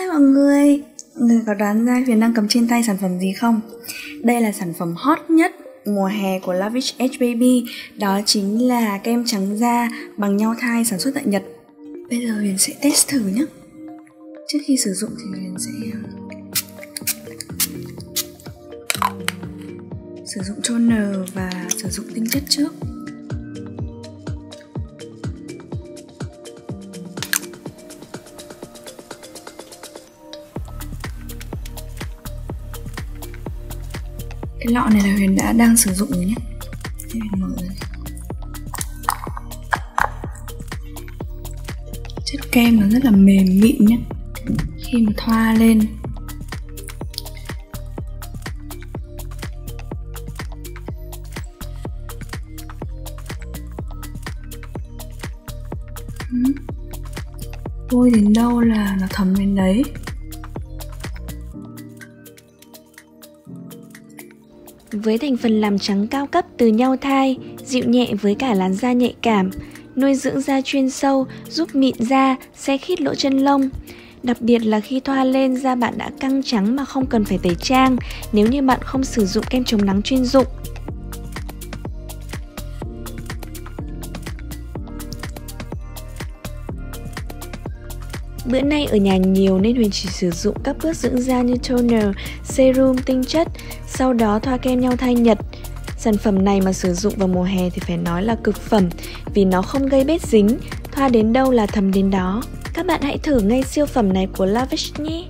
Hi mọi người, mọi người có đoán ra Huyền đang cầm trên tay sản phẩm gì không? Đây là sản phẩm hot nhất mùa hè của Lavish Edge Baby. Đó chính là kem trắng da bằng nhau thai sản xuất tại Nhật. Bây giờ Huyền sẽ test thử nhé. Trước khi sử dụng thì Huyền sẽ ờ, sử dụng toner và sử dụng tinh chất trước. Cái lọ này là huyền đã đang sử dụng rồi nhé. Huyền mở ra. Chất kem nó rất là mềm mịn nhé. Khi mà thoa lên. Bôi đến đâu là nó thấm đến đấy. Với thành phần làm trắng cao cấp từ nhau thai, dịu nhẹ với cả làn da nhạy cảm, nuôi dưỡng da chuyên sâu, giúp mịn da, xe khít lỗ chân lông. Đặc biệt là khi thoa lên da bạn đã căng trắng mà không cần phải tẩy trang nếu như bạn không sử dụng kem chống nắng chuyên dụng. Bữa nay ở nhà nhiều nên Huyền chỉ sử dụng các bước dưỡng da như toner, serum, tinh chất, sau đó thoa kem nhau thai Nhật. Sản phẩm này mà sử dụng vào mùa hè thì phải nói là cực phẩm vì nó không gây bết dính, thoa đến đâu là thấm đến đó. Các bạn hãy thử ngay siêu phẩm này của Lavish nhé!